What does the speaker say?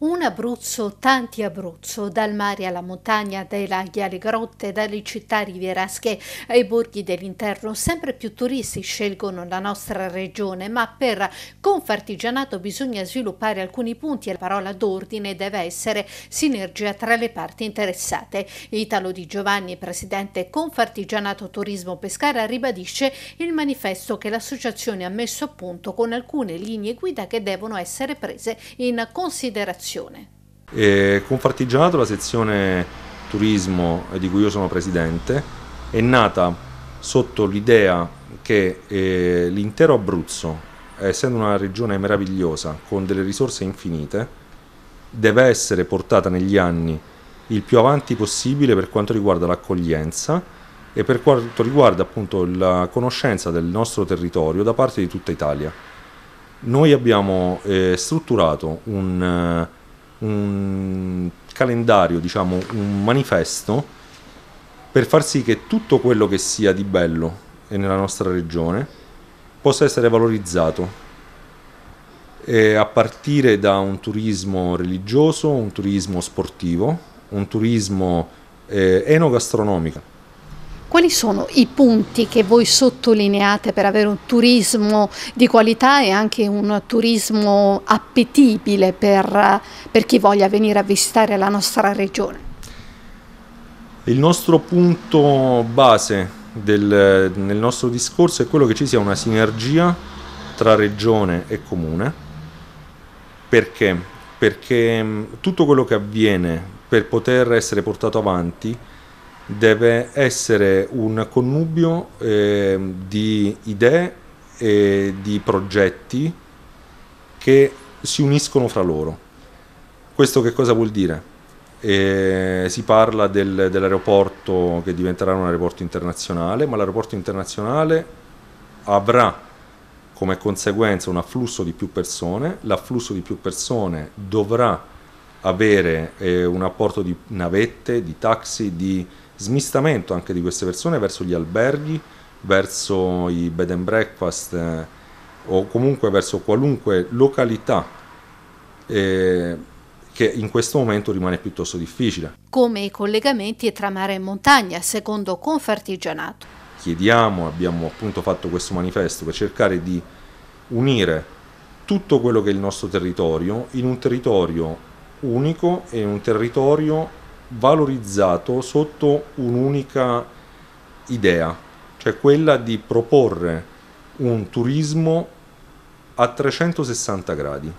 Un Abruzzo, tanti Abruzzo, dal mare alla montagna, dai laghi alle grotte, dalle città rivierasche ai borghi dell'interno. Sempre più turisti scelgono la nostra regione, ma per Confartigianato bisogna sviluppare alcuni punti e la parola d'ordine deve essere sinergia tra le parti interessate. Italo Di Giovanni, presidente Confartigianato Turismo Pescara, ribadisce il manifesto che l'associazione ha messo a punto con alcune linee guida che devono essere prese in considerazione sezione? Eh, Confartigianato, la sezione turismo di cui io sono presidente, è nata sotto l'idea che eh, l'intero Abruzzo, essendo una regione meravigliosa con delle risorse infinite, deve essere portata negli anni il più avanti possibile per quanto riguarda l'accoglienza e per quanto riguarda appunto la conoscenza del nostro territorio da parte di tutta Italia. Noi abbiamo eh, strutturato un, un calendario, diciamo un manifesto per far sì che tutto quello che sia di bello nella nostra regione possa essere valorizzato e a partire da un turismo religioso, un turismo sportivo, un turismo eh, enogastronomico. Quali sono i punti che voi sottolineate per avere un turismo di qualità e anche un turismo appetibile per, per chi voglia venire a visitare la nostra regione? Il nostro punto base del, nel nostro discorso è quello che ci sia una sinergia tra regione e comune. Perché? Perché tutto quello che avviene per poter essere portato avanti deve essere un connubio eh, di idee e di progetti che si uniscono fra loro. Questo che cosa vuol dire? Eh, si parla del, dell'aeroporto che diventerà un aeroporto internazionale, ma l'aeroporto internazionale avrà come conseguenza un afflusso di più persone, l'afflusso di più persone dovrà avere eh, un apporto di navette, di taxi, di smistamento anche di queste persone verso gli alberghi, verso i bed and breakfast eh, o comunque verso qualunque località eh, che in questo momento rimane piuttosto difficile. Come i collegamenti tra mare e montagna, secondo Confartigianato. Chiediamo, abbiamo appunto fatto questo manifesto per cercare di unire tutto quello che è il nostro territorio in un territorio unico e in un territorio valorizzato sotto un'unica idea, cioè quella di proporre un turismo a 360 gradi.